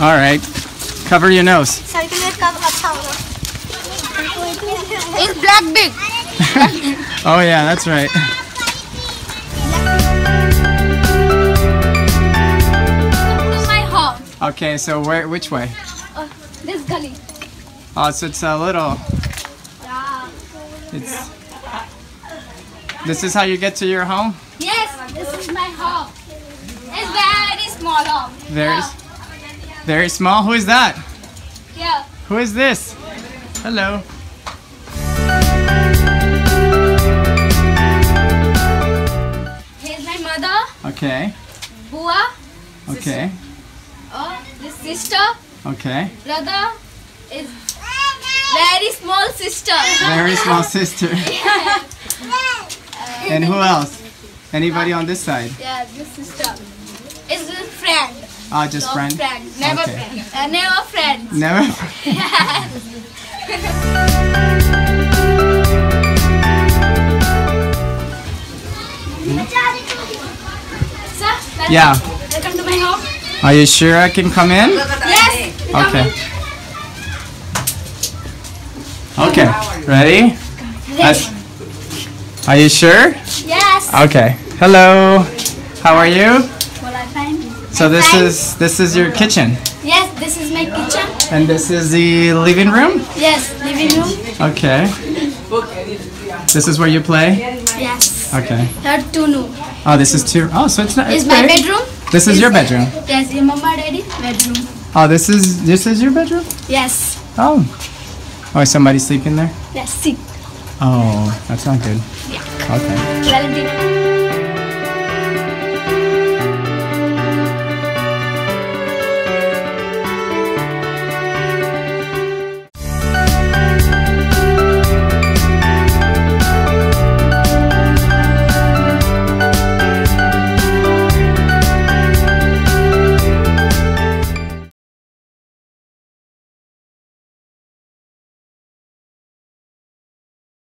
All right. Cover your nose. It's black big. oh yeah, that's right. Okay, so where? Which way? Uh, this gully. Oh, so it's a little. Yeah. It's. This is how you get to your home. Yes, this is my home. It's very small home very small. Who is that? Yeah. Who is this? Hello. Here's my mother, Okay. Bua, Okay. uh, this sister, Okay. brother is very small sister. Very small sister. And who else? Anybody on this side? Yeah, this sister is a friend. Ah, just No friend. friend. Never Okay. friend. Uh, never friend. Never. Sir, Yeah. welcome to my home. Are you sure I can come in? Yes. Okay. Okay. Ready? Yes. Are you sure? Yes. Okay. Hello. How are you? Well, I find. So this is this is your kitchen, Yes, this is my kitchen. and this is the living room. Yes, living room. Okay. This is where you play. Yes. Okay. Here two room. Oh, this is two. Oh, so it's not. Is my bedroom. This is your bedroom. Yes, your mama daddy bedroom. Oh, this is this is your bedroom. Yes. Oh. Oh, is somebody sleeping there? Yes. See. Oh, that's not good. Yeah. Okay.